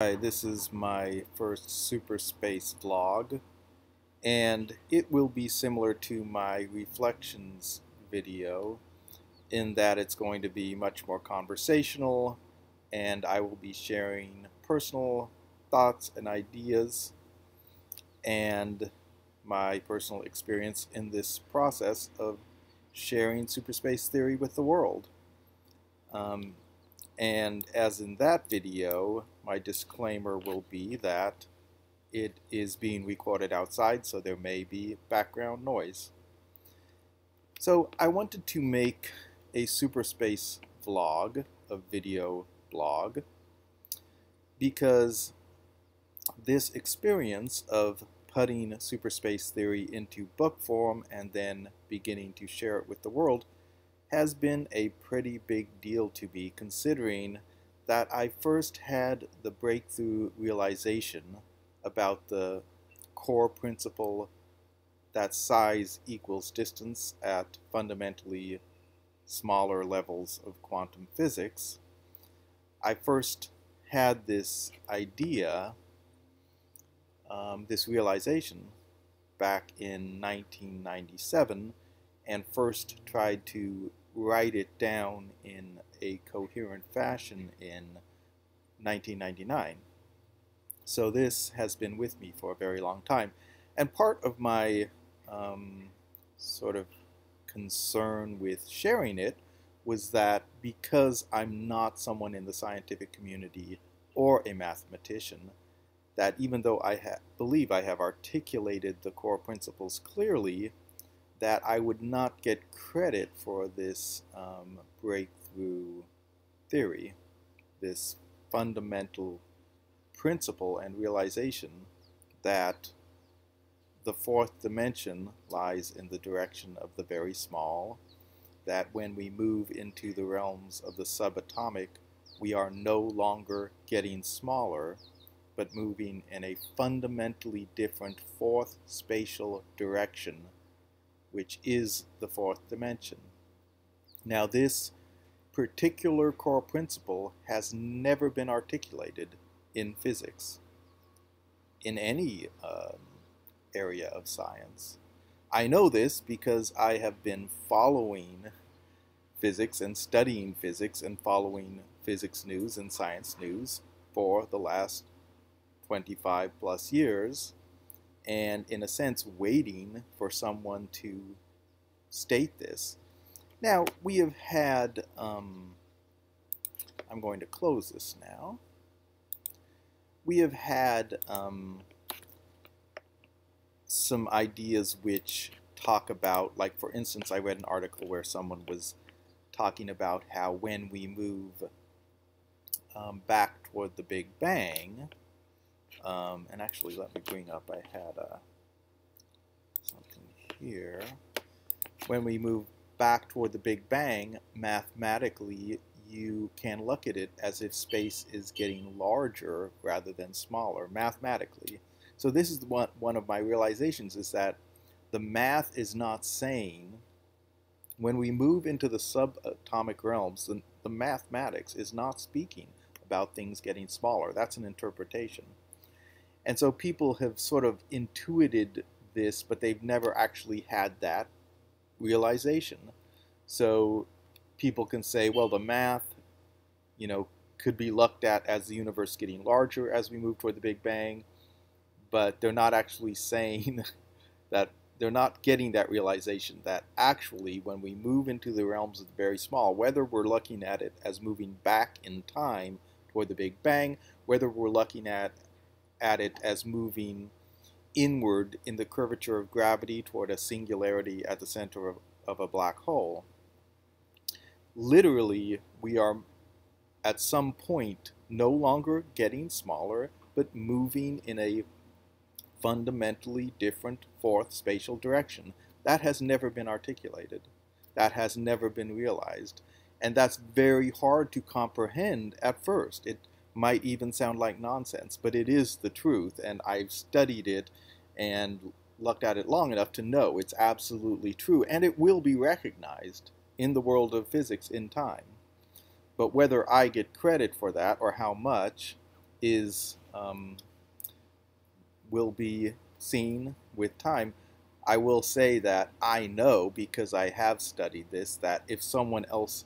Hi, this is my first super space vlog and it will be similar to my reflections video in that it's going to be much more conversational and I will be sharing personal thoughts and ideas and my personal experience in this process of sharing superspace theory with the world. Um, and as in that video, my disclaimer will be that it is being recorded outside, so there may be background noise. So I wanted to make a superspace vlog, a video blog, because this experience of putting superspace theory into book form and then beginning to share it with the world has been a pretty big deal to me considering that I first had the breakthrough realization about the core principle that size equals distance at fundamentally smaller levels of quantum physics. I first had this idea, um, this realization, back in 1997 and first tried to write it down in a coherent fashion in 1999. So this has been with me for a very long time. And part of my um, sort of concern with sharing it was that because I'm not someone in the scientific community or a mathematician, that even though I believe I have articulated the core principles clearly, that I would not get credit for this um, breakthrough theory, this fundamental principle and realization that the fourth dimension lies in the direction of the very small, that when we move into the realms of the subatomic, we are no longer getting smaller, but moving in a fundamentally different fourth spatial direction which is the fourth dimension. Now this particular core principle has never been articulated in physics, in any um, area of science. I know this because I have been following physics and studying physics and following physics news and science news for the last 25 plus years and in a sense waiting for someone to state this. Now we have had, um, I'm going to close this now. We have had um, some ideas which talk about, like for instance, I read an article where someone was talking about how when we move um, back toward the Big Bang, um, and actually, let me bring up, I had uh, something here. When we move back toward the Big Bang, mathematically, you can look at it as if space is getting larger rather than smaller, mathematically. So this is one, one of my realizations is that the math is not saying when we move into the subatomic realms, the, the mathematics is not speaking about things getting smaller. That's an interpretation. And so people have sort of intuited this, but they've never actually had that realization. So people can say, well, the math, you know, could be looked at as the universe getting larger as we move toward the Big Bang, but they're not actually saying that they're not getting that realization that actually when we move into the realms of the very small, whether we're looking at it as moving back in time toward the Big Bang, whether we're looking at at it as moving inward in the curvature of gravity toward a singularity at the center of, of a black hole. Literally, we are at some point no longer getting smaller, but moving in a fundamentally different fourth spatial direction. That has never been articulated. That has never been realized. And that's very hard to comprehend at first. It might even sound like nonsense, but it is the truth, and I've studied it and looked at it long enough to know it's absolutely true, and it will be recognized in the world of physics in time. But whether I get credit for that or how much, is um, will be seen with time. I will say that I know because I have studied this that if someone else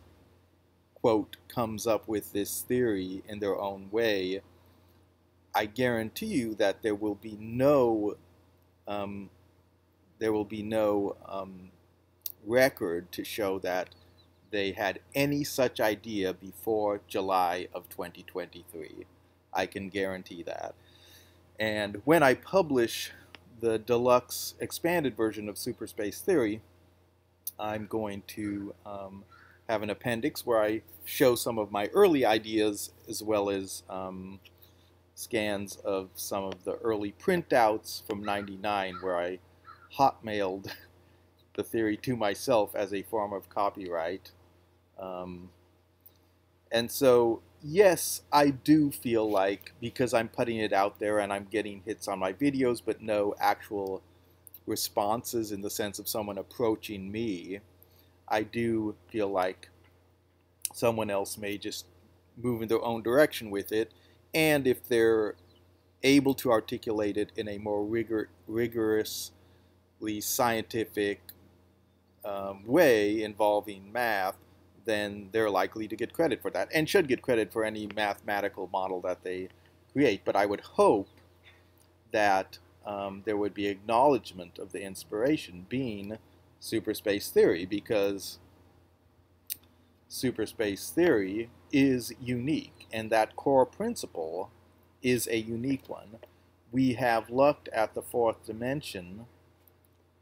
quote comes up with this theory in their own way, I guarantee you that there will be no um, there will be no um, record to show that they had any such idea before July of 2023. I can guarantee that. And when I publish the deluxe expanded version of Superspace Theory, I'm going to um, have an appendix where I show some of my early ideas as well as um, scans of some of the early printouts from 99 where I hotmailed the theory to myself as a form of copyright. Um, and so, yes, I do feel like because I'm putting it out there and I'm getting hits on my videos, but no actual responses in the sense of someone approaching me, I do feel like someone else may just move in their own direction with it. And if they're able to articulate it in a more rigor, rigorously scientific um, way involving math, then they're likely to get credit for that and should get credit for any mathematical model that they create. But I would hope that um, there would be acknowledgement of the inspiration being superspace theory because superspace theory is unique and that core principle is a unique one. We have looked at the fourth dimension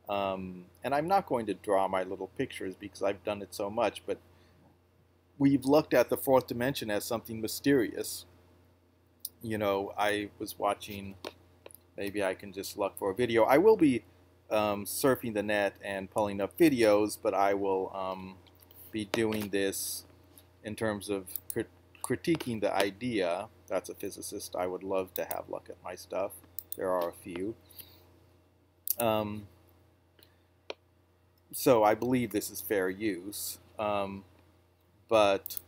um, and I'm not going to draw my little pictures because I've done it so much, but we've looked at the fourth dimension as something mysterious. You know, I was watching, maybe I can just look for a video. I will be um, surfing the net and pulling up videos, but I will um, be doing this in terms of crit critiquing the idea. That's a physicist. I would love to have look at my stuff. There are a few. Um, so I believe this is fair use. Um, but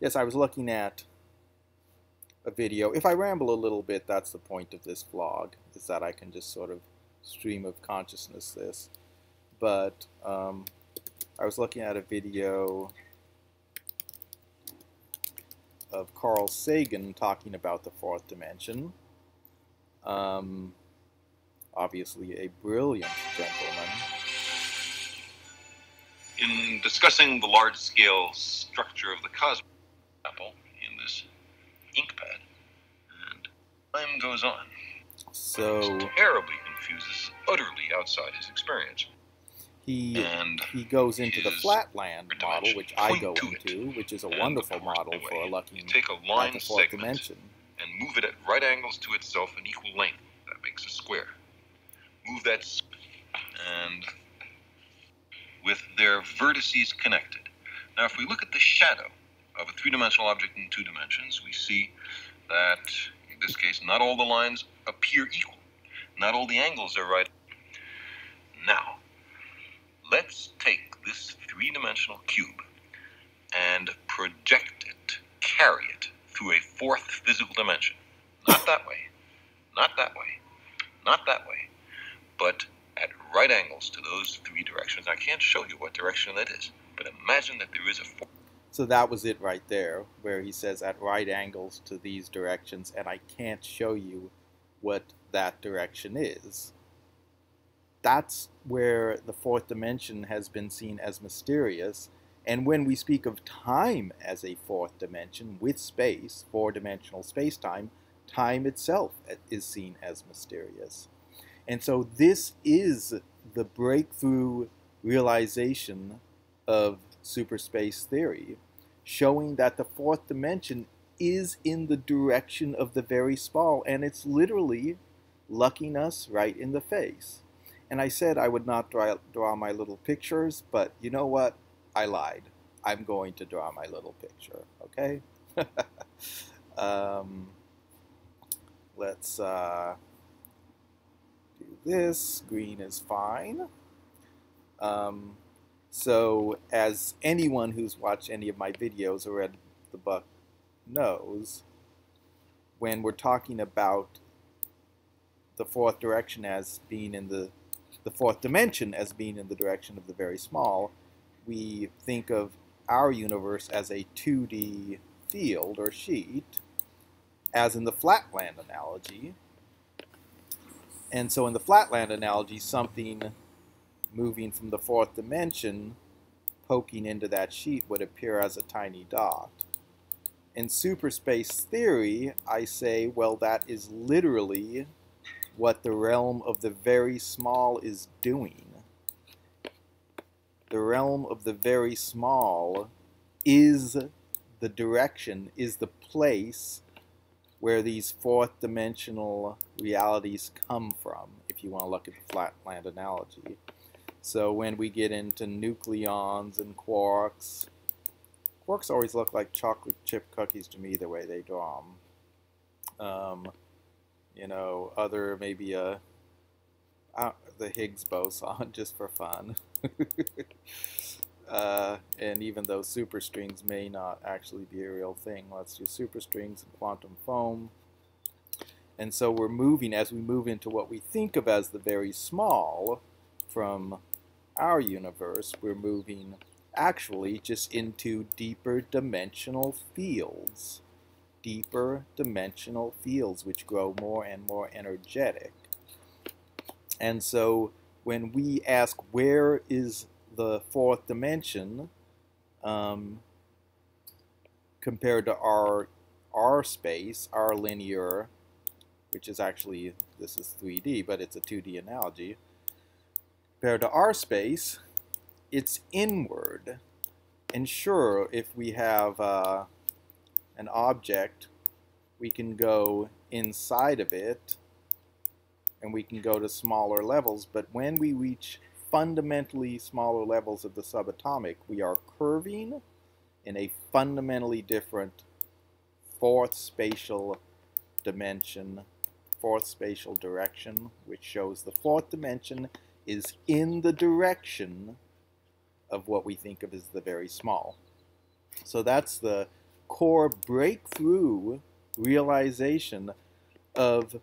yes, I was looking at a video. If I ramble a little bit, that's the point of this vlog, is that I can just sort of stream of consciousness this. But um, I was looking at a video of Carl Sagan talking about the fourth dimension. Um, obviously a brilliant gentleman in discussing the large-scale structure of the cosmos in this ink pad. And time goes on. So terribly confuses, utterly outside his experience. He and he goes into the flatland model, which I go into, which is a wonderful model for a lucky take a line segment dimension. and move it at right angles to itself in equal length. That makes a square. Move that and with their vertices connected. Now, if we look at the shadow of a three-dimensional object in two dimensions, we see that, in this case, not all the lines appear equal. Not all the angles are right. Now, let's take this three-dimensional cube and project it, carry it through a fourth physical dimension. Not that way, not that way, not that way, but at right angles to those three directions. I can't show you what direction that is, but imagine that there is a four. So that was it right there, where he says at right angles to these directions, and I can't show you what that direction is. That's where the fourth dimension has been seen as mysterious. And when we speak of time as a fourth dimension with space, four dimensional space time, time itself is seen as mysterious. And so this is the breakthrough realization of superspace theory, showing that the fourth dimension is in the direction of the very small, and it's literally looking us right in the face. And I said I would not draw, draw my little pictures, but you know what? I lied. I'm going to draw my little picture, okay? um, let's... Uh, this. Green is fine. Um, so as anyone who's watched any of my videos or read the book knows, when we're talking about the fourth direction as being in the the fourth dimension as being in the direction of the very small, we think of our universe as a 2D field or sheet, as in the flatland analogy. And so in the flatland analogy, something moving from the fourth dimension poking into that sheet would appear as a tiny dot. In superspace theory, I say, well, that is literally what the realm of the very small is doing. The realm of the very small is the direction, is the place where these fourth dimensional realities come from, if you want to look at the flatland analogy. So when we get into nucleons and quarks, quarks always look like chocolate chip cookies to me the way they draw them. Um, you know, other maybe a uh, the Higgs boson just for fun. uh, and even though superstrings may not actually be a real thing, let's do superstrings and quantum foam. And so we're moving, as we move into what we think of as the very small from our universe, we're moving actually just into deeper dimensional fields. Deeper dimensional fields which grow more and more energetic. And so when we ask where is the fourth dimension um, compared to our our space, our linear, which is actually, this is 3D, but it's a 2D analogy, compared to our space, it's inward. And sure, if we have uh, an object, we can go inside of it and we can go to smaller levels. But when we reach fundamentally smaller levels of the subatomic, we are curving in a fundamentally different fourth spatial dimension, fourth spatial direction, which shows the fourth dimension is in the direction of what we think of as the very small. So that's the core breakthrough realization of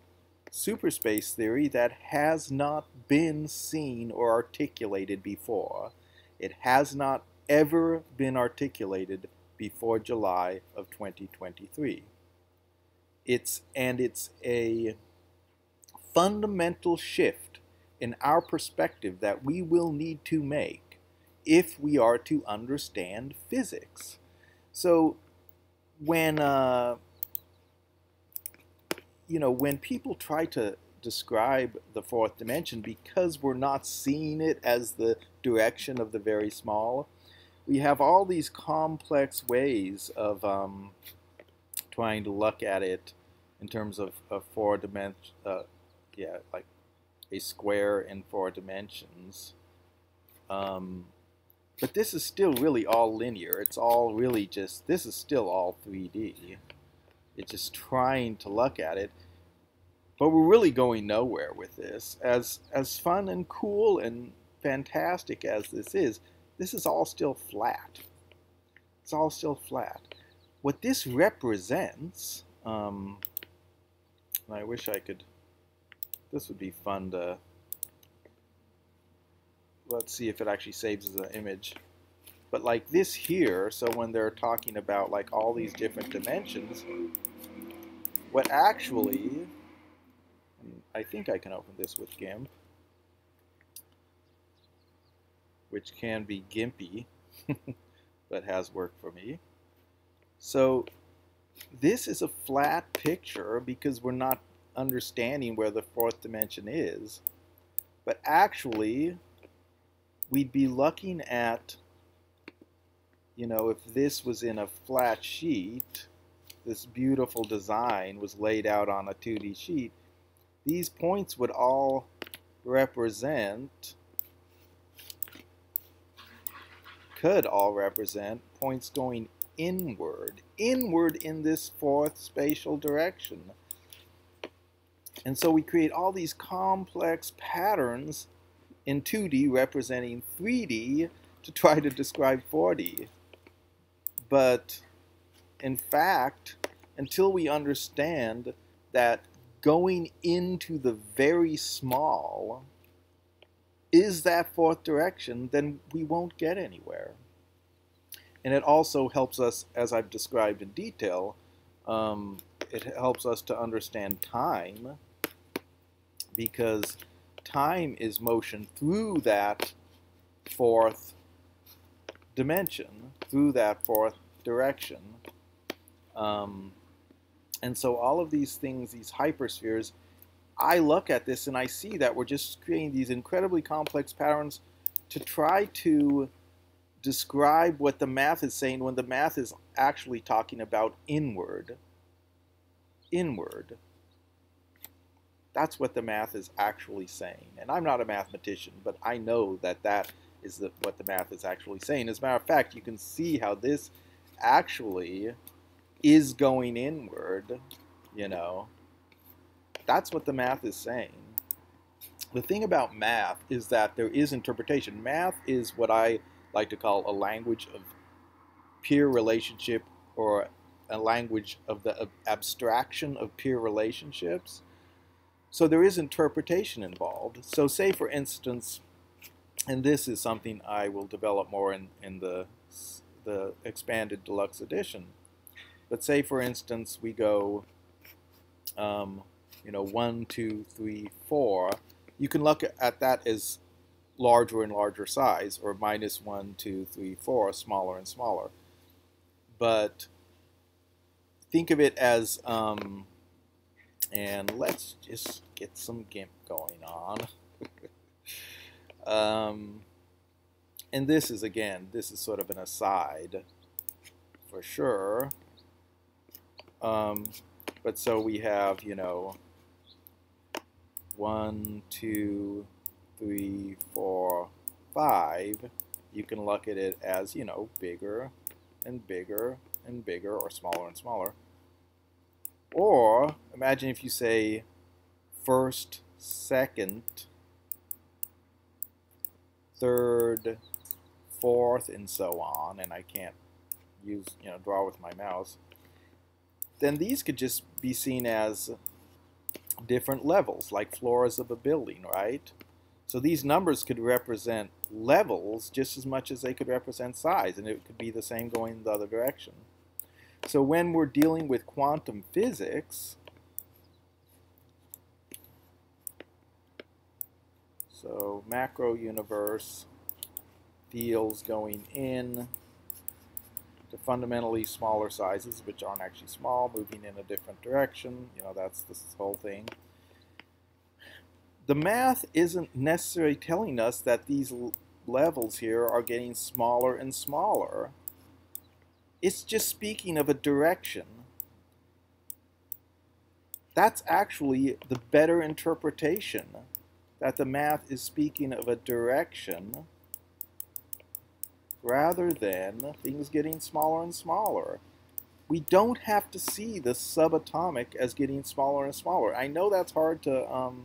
superspace theory that has not been seen or articulated before. It has not ever been articulated before July of 2023. It's and it's a fundamental shift in our perspective that we will need to make if we are to understand physics. So when uh, you know when people try to describe the fourth dimension because we're not seeing it as the direction of the very small we have all these complex ways of um, trying to look at it in terms of, of four dimensions uh, yeah like a square in four dimensions. Um, but this is still really all linear. It's all really just, this is still all 3D. It's just trying to look at it. But we're really going nowhere with this. As, as fun and cool and fantastic as this is, this is all still flat. It's all still flat. What this represents, um, I wish I could, this would be fun to let's see if it actually saves as an image. But like this here, so when they're talking about like all these different dimensions, what actually, I think I can open this with GIMP, which can be gimpy, but has worked for me. So this is a flat picture because we're not understanding where the fourth dimension is. But actually, we'd be looking at, you know, if this was in a flat sheet, this beautiful design was laid out on a 2D sheet, these points would all represent, could all represent points going inward, inward in this fourth spatial direction. And so we create all these complex patterns in 2D representing 3D to try to describe 4D. But in fact, until we understand that going into the very small is that fourth direction, then we won't get anywhere. And it also helps us, as I've described in detail, um, it helps us to understand time because time is motion through that fourth dimension, through that fourth direction. Um, and so all of these things, these hyperspheres, I look at this and I see that we're just creating these incredibly complex patterns to try to describe what the math is saying when the math is actually talking about inward. Inward. That's what the math is actually saying. And I'm not a mathematician, but I know that that is the, what the math is actually saying. As a matter of fact, you can see how this actually is going inward, you know. That's what the math is saying. The thing about math is that there is interpretation. Math is what I like to call a language of peer relationship or a language of the abstraction of peer relationships. So there is interpretation involved. So say for instance, and this is something I will develop more in, in the, the expanded deluxe edition. But say for instance we go, um, you know, one, two, three, four. You can look at that as larger and larger size, or minus one, two, three, four, smaller and smaller. But think of it as um, and let's just get some GIMP going on. um, and this is, again, this is sort of an aside for sure. Um, but so we have, you know, one, two, three, four, five. You can look at it as, you know, bigger and bigger and bigger or smaller and smaller. Or imagine if you say first, second, third, fourth, and so on, and I can't use, you know, draw with my mouse, then these could just be seen as different levels, like floors of a building, right? So these numbers could represent levels just as much as they could represent size, and it could be the same going the other direction. So when we're dealing with quantum physics, so macro universe, fields going in to fundamentally smaller sizes, which aren't actually small, moving in a different direction. You know, that's this whole thing. The math isn't necessarily telling us that these levels here are getting smaller and smaller. It's just speaking of a direction. That's actually the better interpretation, that the math is speaking of a direction rather than things getting smaller and smaller. We don't have to see the subatomic as getting smaller and smaller. I know that's hard to um,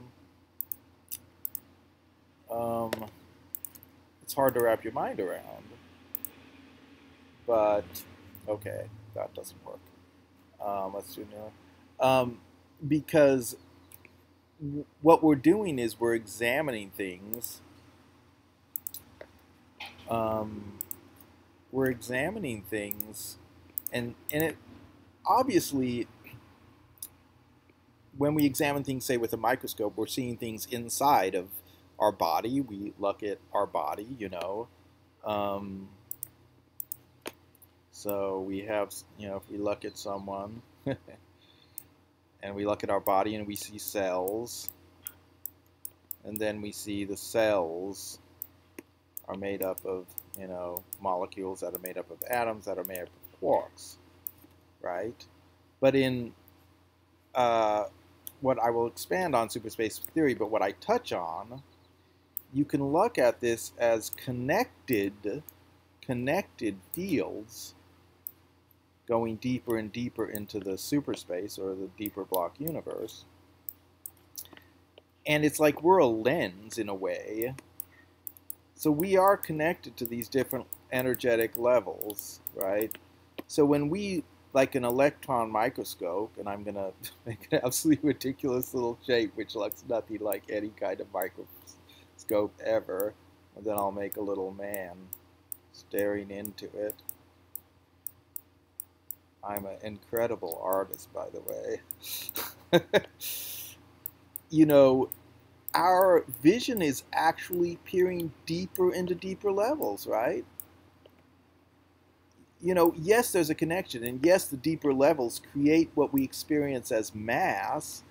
um, it's hard to wrap your mind around, but Okay, that doesn't work. Um, let's do new. Um, because what we're doing is we're examining things. Um, we're examining things, and and it obviously when we examine things, say with a microscope, we're seeing things inside of our body. We look at our body, you know. Um, so we have, you know, if we look at someone and we look at our body and we see cells, and then we see the cells are made up of, you know, molecules that are made up of atoms that are made up of quarks, right? But in uh, what I will expand on superspace theory, but what I touch on, you can look at this as connected, connected fields going deeper and deeper into the superspace or the deeper block universe. And it's like we're a lens in a way. So we are connected to these different energetic levels, right? So when we like an electron microscope, and I'm going to make an absolutely ridiculous little shape which looks nothing like any kind of microscope ever. And then I'll make a little man staring into it. I'm an incredible artist, by the way. you know, our vision is actually peering deeper into deeper levels, right? You know, yes, there's a connection, and yes, the deeper levels create what we experience as mass,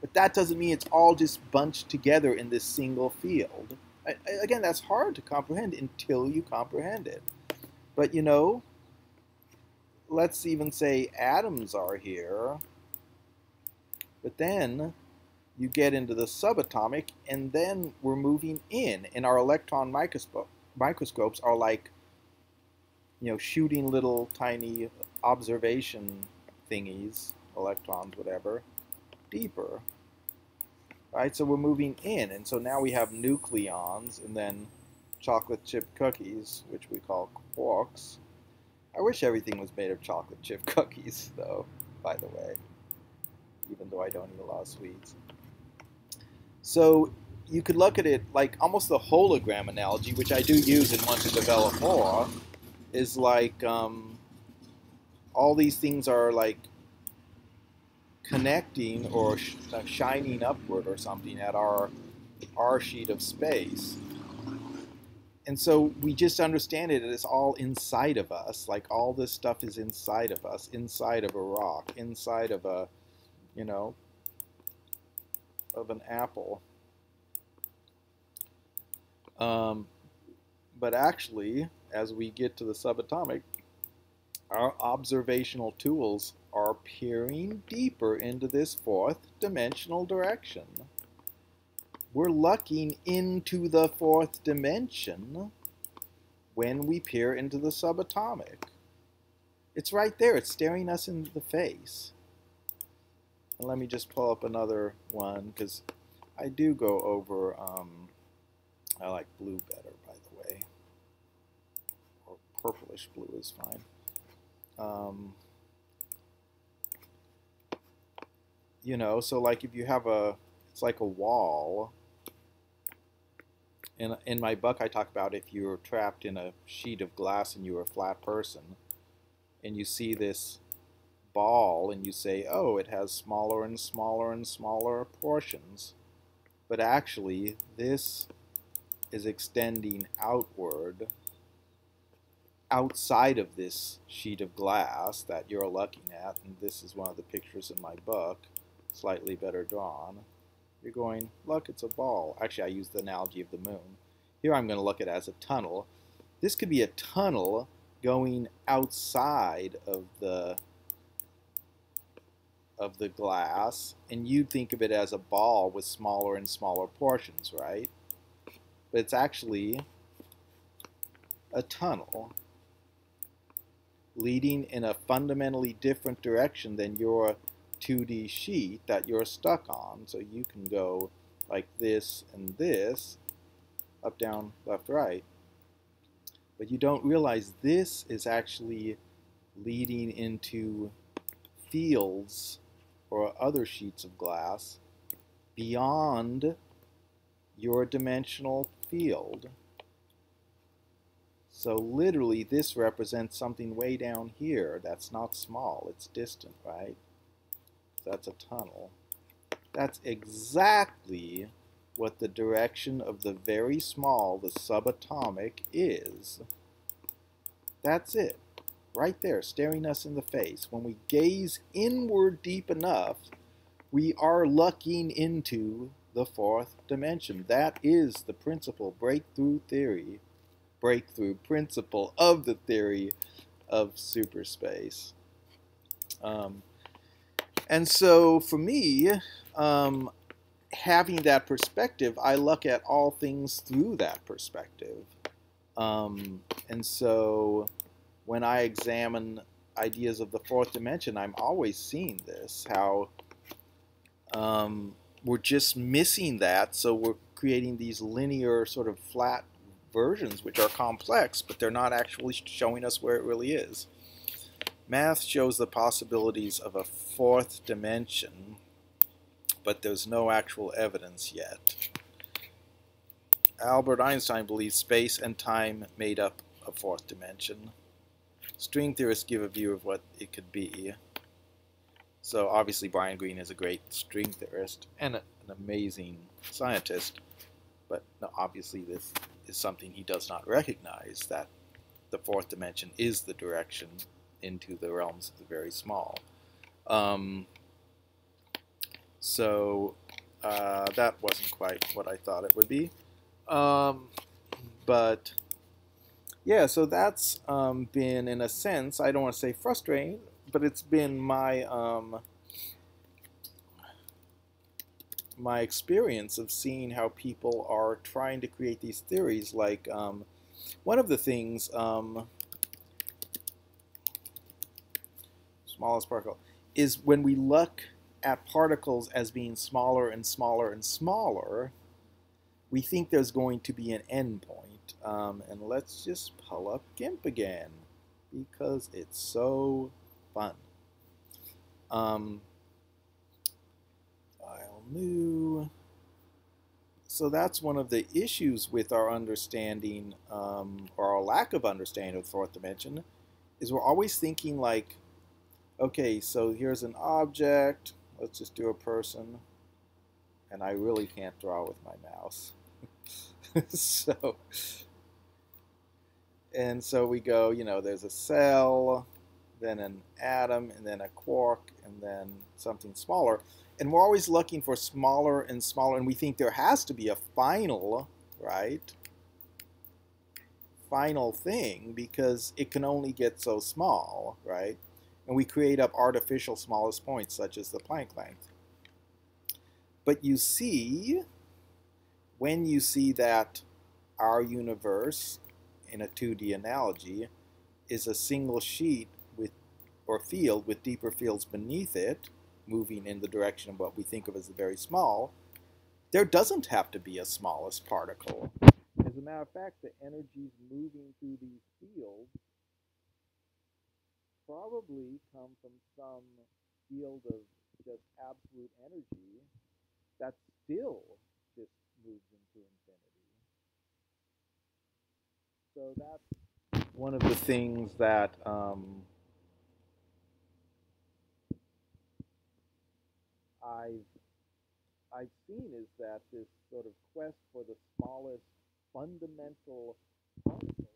but that doesn't mean it's all just bunched together in this single field. I, again, that's hard to comprehend until you comprehend it. But you know, let's even say atoms are here, but then you get into the subatomic, and then we're moving in, and our electron microscope, microscopes are like, you know, shooting little tiny observation thingies, electrons, whatever, deeper. Right, so we're moving in, and so now we have nucleons, and then chocolate chip cookies, which we call quarks. I wish everything was made of chocolate chip cookies, though, by the way, even though I don't eat a lot of sweets. So you could look at it like almost the hologram analogy, which I do use and want to develop more, is like um, all these things are like connecting or sh shining upward or something at our our sheet of space. And so we just understand it it's all inside of us, like all this stuff is inside of us, inside of a rock, inside of a, you know, of an apple. Um, but actually, as we get to the subatomic, our observational tools are peering deeper into this fourth dimensional direction. We're looking into the fourth dimension when we peer into the subatomic. It's right there. It's staring us in the face. And let me just pull up another one because I do go over, um, I like blue better, by the way. Or purplish blue is fine. Um, you know, so like if you have a, it's like a wall. In, in my book, I talk about if you're trapped in a sheet of glass and you're a flat person, and you see this ball and you say, oh, it has smaller and smaller and smaller portions. But actually, this is extending outward outside of this sheet of glass that you're looking at, and this is one of the pictures in my book, slightly better drawn. You're going, look, it's a ball. Actually, I use the analogy of the moon. Here I'm going to look at it as a tunnel. This could be a tunnel going outside of the of the glass, and you'd think of it as a ball with smaller and smaller portions, right? But it's actually a tunnel leading in a fundamentally different direction than your 2D sheet that you're stuck on. So you can go like this and this, up, down, left, right. But you don't realize this is actually leading into fields or other sheets of glass beyond your dimensional field. So literally this represents something way down here that's not small, it's distant, right? That's a tunnel. That's exactly what the direction of the very small, the subatomic, is. That's it right there, staring us in the face. When we gaze inward deep enough, we are looking into the fourth dimension. That is the principal breakthrough theory, breakthrough principle of the theory of superspace. Um, and so for me, um, having that perspective, I look at all things through that perspective. Um, and so when I examine ideas of the fourth dimension, I'm always seeing this how um, we're just missing that, so we're creating these linear, sort of flat versions, which are complex, but they're not actually showing us where it really is. Math shows the possibilities of a fourth dimension, but there's no actual evidence yet. Albert Einstein believes space and time made up a fourth dimension. String theorists give a view of what it could be. So obviously Brian Greene is a great string theorist and an amazing scientist, but obviously this is something he does not recognize, that the fourth dimension is the direction into the realms of the very small. Um, so uh, that wasn't quite what I thought it would be. Um, but yeah, so that's um, been, in a sense, I don't want to say frustrating, but it's been my um, my experience of seeing how people are trying to create these theories. Like um, one of the things, um, smallest particle, is when we look at particles as being smaller and smaller and smaller, we think there's going to be an endpoint. Um, and let's just pull up GIMP again because it's so fun. Um, file new. So that's one of the issues with our understanding, um, or our lack of understanding of the fourth dimension, is we're always thinking like, okay, so here's an object, let's just do a person, and I really can't draw with my mouse. so, and so we go, you know, there's a cell, then an atom, and then a quark, and then something smaller. And we're always looking for smaller and smaller, and we think there has to be a final, right? Final thing because it can only get so small, right? And we create up artificial smallest points, such as the Planck length. But you see, when you see that our universe in a 2D analogy is a single sheet with or field with deeper fields beneath it moving in the direction of what we think of as the very small, there doesn't have to be a smallest particle. As a matter of fact, the energies moving through these fields probably come from some field of just absolute energy that still just moves into infinity. So that's one of the things that um, I've I've seen is that this sort of quest for the smallest fundamental particle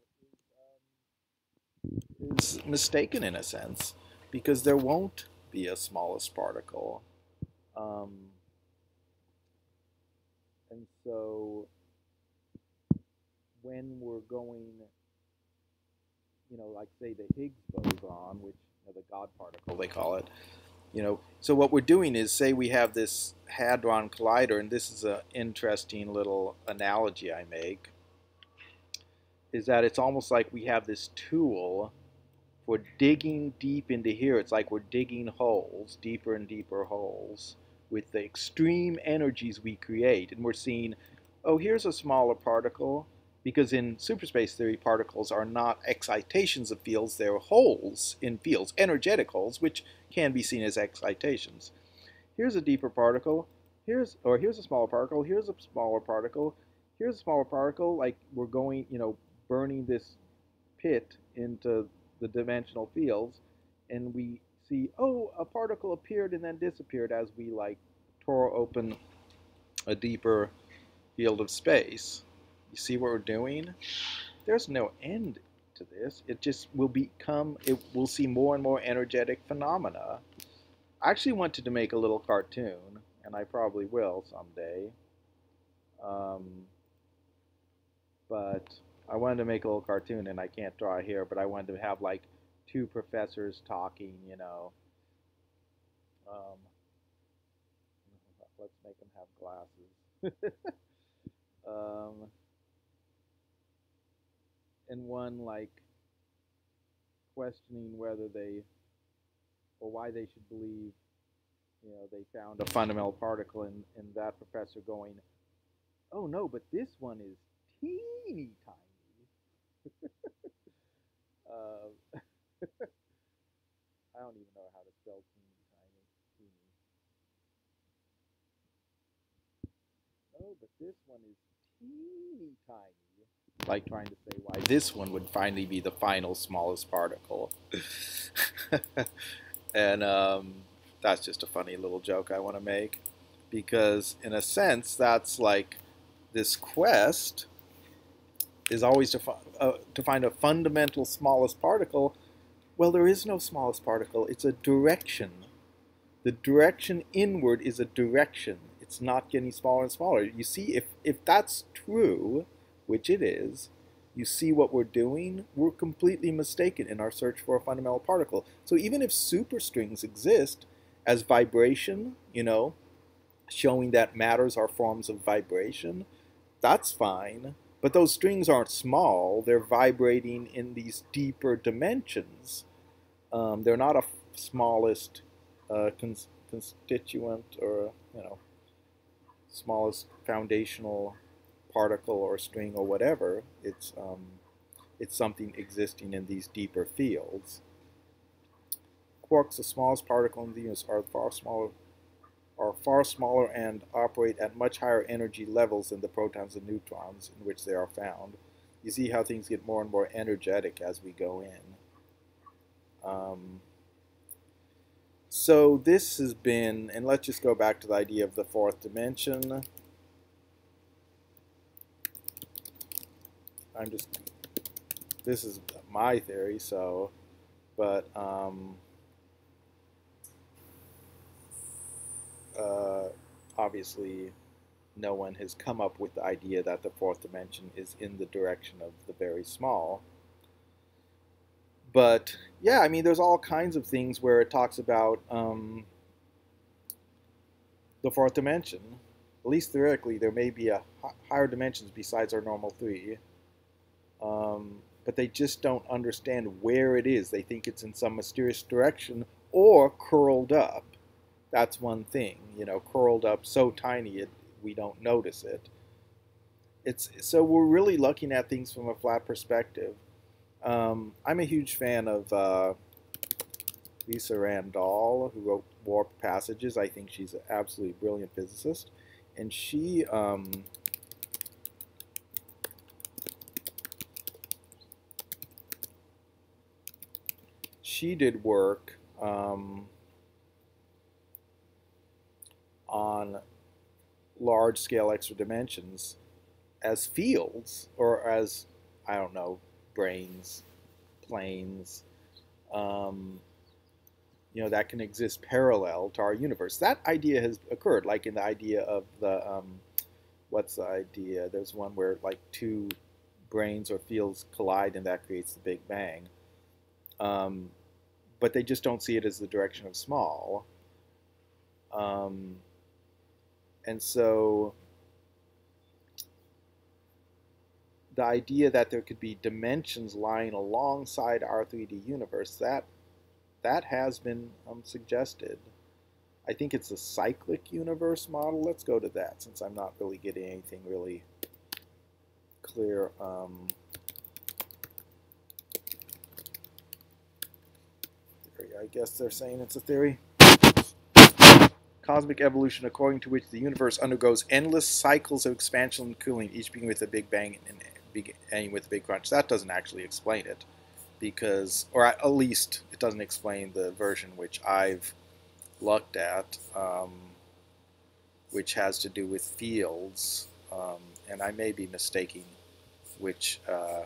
is, mistaken in a sense because there won't be a smallest particle. Um, and so when we're going, you know, like say the Higgs boson, which you know, the God particle they call it, you know, so what we're doing is say we have this hadron collider, and this is an interesting little analogy I make, is that it's almost like we have this tool for digging deep into here. It's like we're digging holes, deeper and deeper holes, with the extreme energies we create. And we're seeing, oh, here's a smaller particle, because in superspace theory, particles are not excitations of fields, they're holes in fields, energetic holes, which can be seen as excitations. Here's a deeper particle, here's or here's a smaller particle, here's a smaller particle, here's a smaller particle, like we're going, you know, burning this pit into the dimensional fields, and we see, oh, a particle appeared and then disappeared as we like tore open a deeper field of space. You see what we're doing? There's no end to this. It just will become, it will see more and more energetic phenomena. I actually wanted to make a little cartoon, and I probably will someday. Um, but I wanted to make a little cartoon, and I can't draw here, but I wanted to have like two professors talking, you know. Um, let's make them have glasses. um, and one like questioning whether they or why they should believe you know they found a fundamental particle and, and that professor going oh no but this one is teeny tiny uh, I don't even know how to spell teeny tiny. Teeny. Oh, but this one is teeny tiny. Like trying to say why this one would finally be the final smallest particle. and um, that's just a funny little joke I want to make. Because in a sense, that's like this quest is always to, uh, to find a fundamental smallest particle. Well, there is no smallest particle. It's a direction. The direction inward is a direction. It's not getting smaller and smaller. You see, if, if that's true, which it is, you see what we're doing? We're completely mistaken in our search for a fundamental particle. So even if superstrings exist as vibration, you know, showing that matters are forms of vibration, that's fine. But those strings aren't small. They're vibrating in these deeper dimensions. Um, they're not a smallest uh, cons constituent or, you know, smallest foundational particle or string or whatever. It's, um, it's something existing in these deeper fields. Quarks, the smallest particle in the universe, are far smaller are far smaller and operate at much higher energy levels than the protons and neutrons in which they are found. You see how things get more and more energetic as we go in. Um, so this has been, and let's just go back to the idea of the fourth dimension. I'm just, this is my theory, so, but, um, uh, obviously no one has come up with the idea that the fourth dimension is in the direction of the very small. But yeah, I mean, there's all kinds of things where it talks about um, the fourth dimension. At least theoretically, there may be a higher dimensions besides our normal three. Um, but they just don't understand where it is. They think it's in some mysterious direction or curled up that's one thing. You know, curled up so tiny it, we don't notice it. It's so we're really looking at things from a flat perspective. Um, I'm a huge fan of uh, Lisa Randall, who wrote Warp Passages. I think she's an absolutely brilliant physicist, and she. Um, she did work um, on large scale extra dimensions as fields or as, I don't know, branes, planes, um, you know, that can exist parallel to our universe. That idea has occurred, like in the idea of the, um, what's the idea? There's one where like two branes or fields collide and that creates the Big Bang. Um, but they just don't see it as the direction of small. Um, and so the idea that there could be dimensions lying alongside our 3D universe, that, that has been um, suggested. I think it's a cyclic universe model. Let's go to that since I'm not really getting anything really clear. Um, I guess they're saying it's a theory cosmic evolution according to which the universe undergoes endless cycles of expansion and cooling, each beginning with a big bang and ending with a big crunch. That doesn't actually explain it, because, or at least it doesn't explain the version which I've looked at, um, which has to do with fields, um, and I may be mistaking which uh,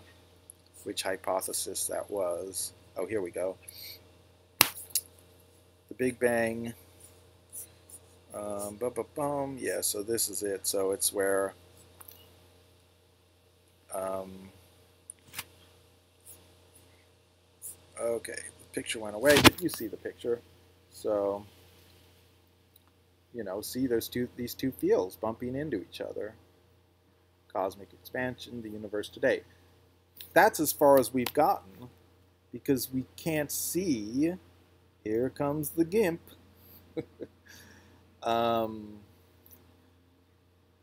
which hypothesis that was. Oh, here we go. The Big Bang um, bum. Yeah, so this is it. So it's where um, okay, the picture went away, but you see the picture. So you know, see those two these two fields bumping into each other. Cosmic expansion, the universe today. That's as far as we've gotten because we can't see. Here comes the GIMP. um,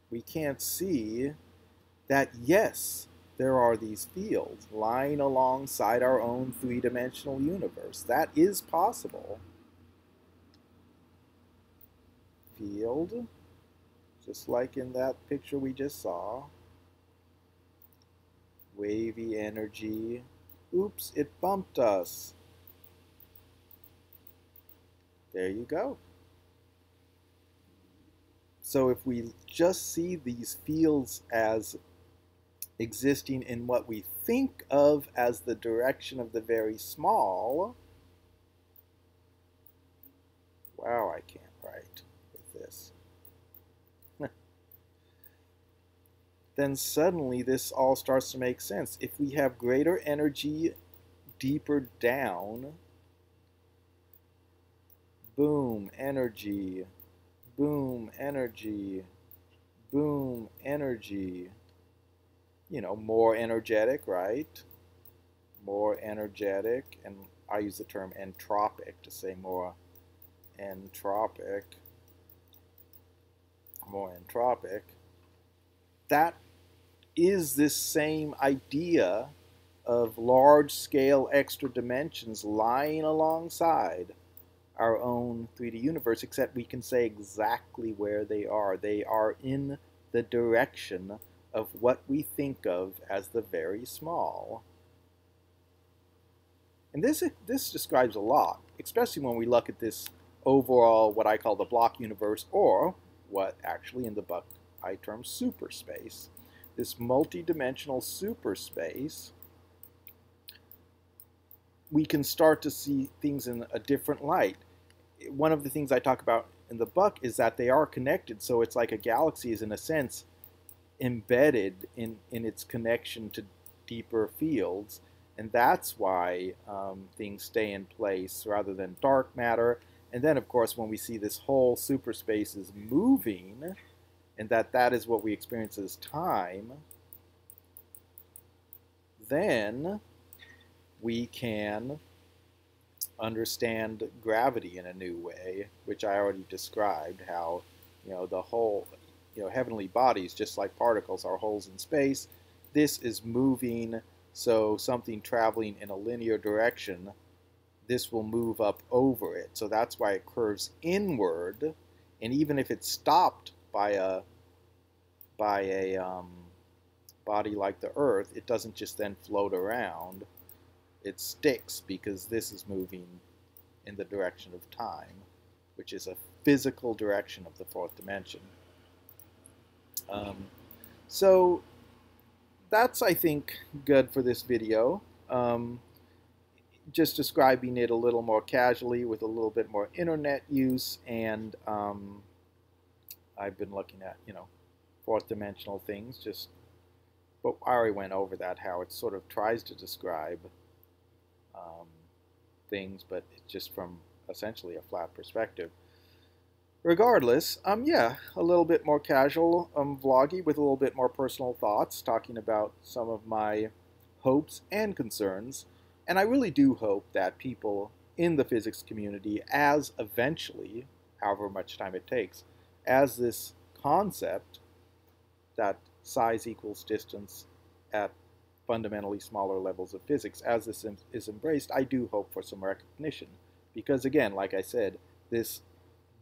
we can't see that yes, there are these fields lying alongside our own three-dimensional universe. That is possible. Field, just like in that picture we just saw. Wavy energy. Oops, it bumped us. There you go. So if we just see these fields as existing in what we think of as the direction of the very small, wow, I can't write with this. then suddenly this all starts to make sense. If we have greater energy deeper down, boom, energy, boom, energy, boom, energy. You know, more energetic, right? More energetic, and I use the term entropic to say more entropic, more entropic. That is this same idea of large scale extra dimensions lying alongside our own 3D universe, except we can say exactly where they are. They are in the direction of what we think of as the very small. And this, this describes a lot, especially when we look at this overall, what I call the block universe, or what actually in the book I term superspace. This multi-dimensional superspace we can start to see things in a different light. One of the things I talk about in the book is that they are connected, so it's like a galaxy is in a sense embedded in, in its connection to deeper fields, and that's why um, things stay in place rather than dark matter. And then, of course, when we see this whole superspace is moving, and that that is what we experience as time, then we can understand gravity in a new way, which I already described how, you know, the whole, you know, heavenly bodies, just like particles, are holes in space. This is moving, so something traveling in a linear direction, this will move up over it. So that's why it curves inward, and even if it's stopped by a by a um, body like the Earth, it doesn't just then float around it sticks because this is moving in the direction of time, which is a physical direction of the fourth dimension. Um, so that's, I think, good for this video. Um, just describing it a little more casually with a little bit more internet use and um, I've been looking at, you know, fourth dimensional things just but I already went over that how it sort of tries to describe things, but just from essentially a flat perspective. Regardless, um, yeah, a little bit more casual, um, vloggy with a little bit more personal thoughts, talking about some of my hopes and concerns. And I really do hope that people in the physics community, as eventually, however much time it takes, as this concept that size equals distance at fundamentally smaller levels of physics. As this is embraced, I do hope for some recognition. Because again, like I said, this,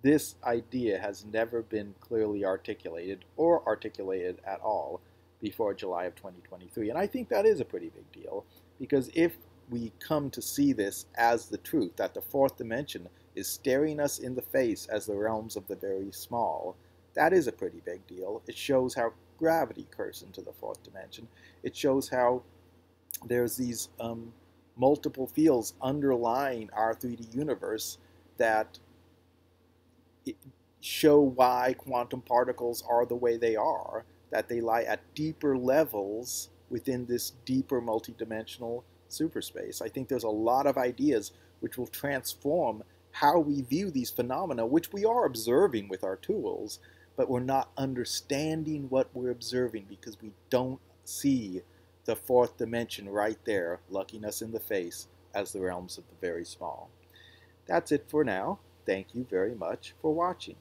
this idea has never been clearly articulated or articulated at all before July of 2023. And I think that is a pretty big deal because if we come to see this as the truth, that the fourth dimension is staring us in the face as the realms of the very small, that is a pretty big deal. It shows how gravity curves into the fourth dimension. It shows how there's these um, multiple fields underlying our 3D universe that show why quantum particles are the way they are, that they lie at deeper levels within this deeper multidimensional superspace. I think there's a lot of ideas which will transform how we view these phenomena, which we are observing with our tools, but we're not understanding what we're observing because we don't see the fourth dimension right there looking us in the face as the realms of the very small. That's it for now. Thank you very much for watching.